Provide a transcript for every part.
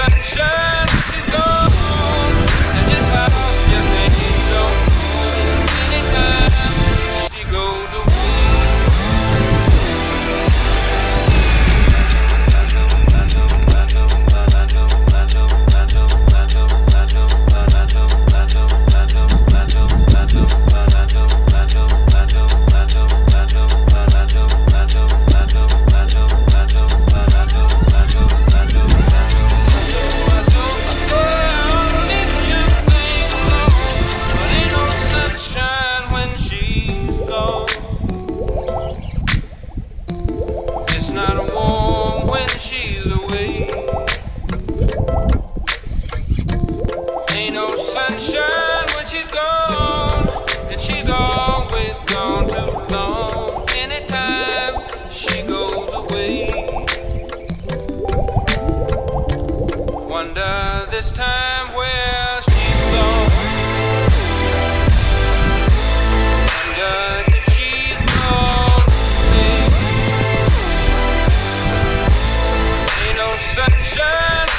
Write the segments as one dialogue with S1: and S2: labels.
S1: sunshine wonder this time where she's gone. Sunshine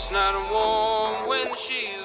S1: It's not warm when she's.